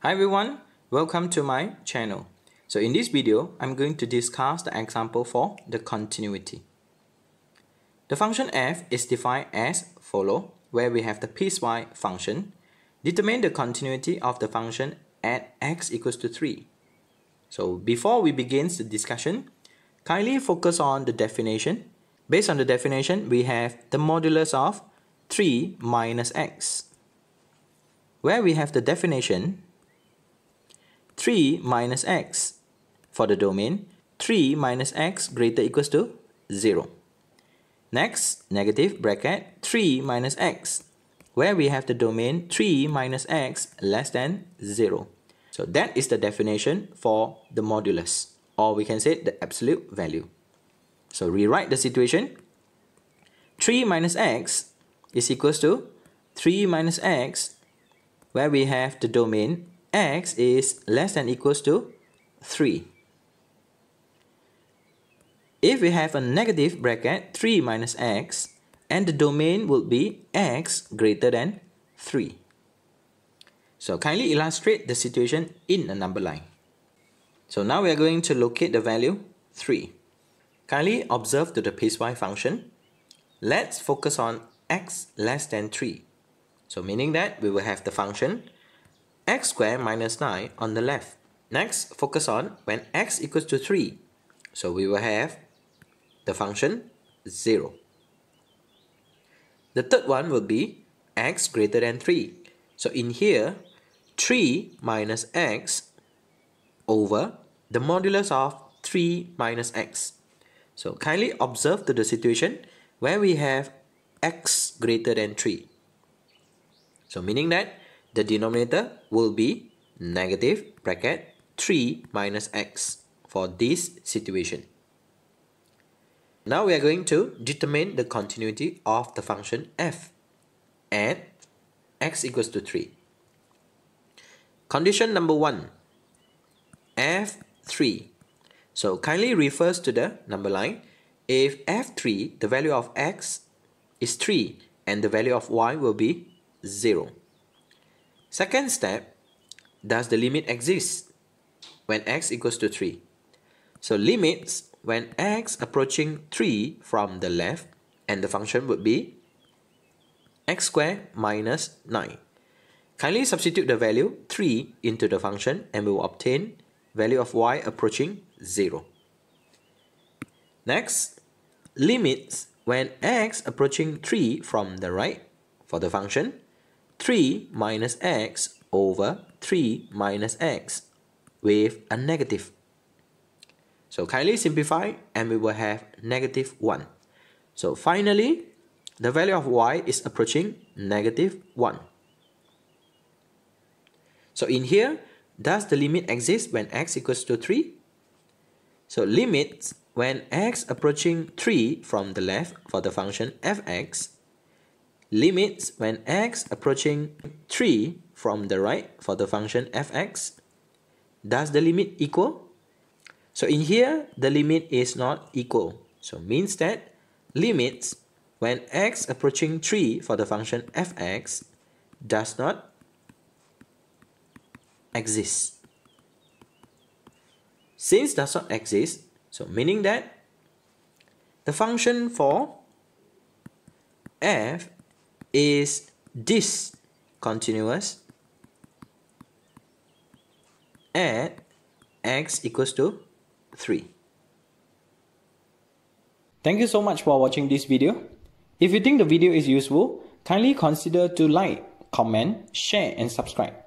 Hi everyone, welcome to my channel. So in this video, I'm going to discuss the example for the continuity. The function f is defined as follow, where we have the piecewise function. Determine the continuity of the function at x equals to 3. So before we begin the discussion, kindly focus on the definition. Based on the definition, we have the modulus of 3 minus x. Where we have the definition, 3 minus x. For the domain, 3 minus x greater equals to 0. Next, negative bracket 3 minus x, where we have the domain 3 minus x less than 0. So that is the definition for the modulus, or we can say the absolute value. So rewrite the situation. 3 minus x is equals to 3 minus x, where we have the domain x is less than equals to 3. If we have a negative bracket 3 minus x and the domain will be x greater than 3. So kindly illustrate the situation in a number line. So now we are going to locate the value 3. Kindly observe to the piecewise function. Let's focus on x less than 3. So meaning that we will have the function x squared minus 9 on the left. Next, focus on when x equals to 3. So we will have the function 0. The third one will be x greater than 3. So in here, 3 minus x over the modulus of 3 minus x. So kindly observe to the situation where we have x greater than 3. So meaning that the denominator will be negative bracket 3 minus x for this situation. Now we are going to determine the continuity of the function f at x equals to 3. Condition number 1 f3 so kindly refers to the number line if f3 the value of x is 3 and the value of y will be 0 Second step, does the limit exist when x equals to 3? So limits when x approaching 3 from the left and the function would be x squared minus 9. Kindly substitute the value 3 into the function and we will obtain value of y approaching 0. Next, limits when x approaching 3 from the right for the function 3 minus x over 3 minus x with a negative. So kindly simplify and we will have negative 1. So finally, the value of y is approaching negative 1. So in here, does the limit exist when x equals to 3? So limits when x approaching 3 from the left for the function fx limits when x approaching 3 from the right for the function fx. Does the limit equal? So in here, the limit is not equal. So means that limits when x approaching 3 for the function fx does not exist. Since does not exist, so meaning that the function for f is this continuous at x equals to 3. Thank you so much for watching this video. If you think the video is useful, kindly consider to like, comment, share and subscribe.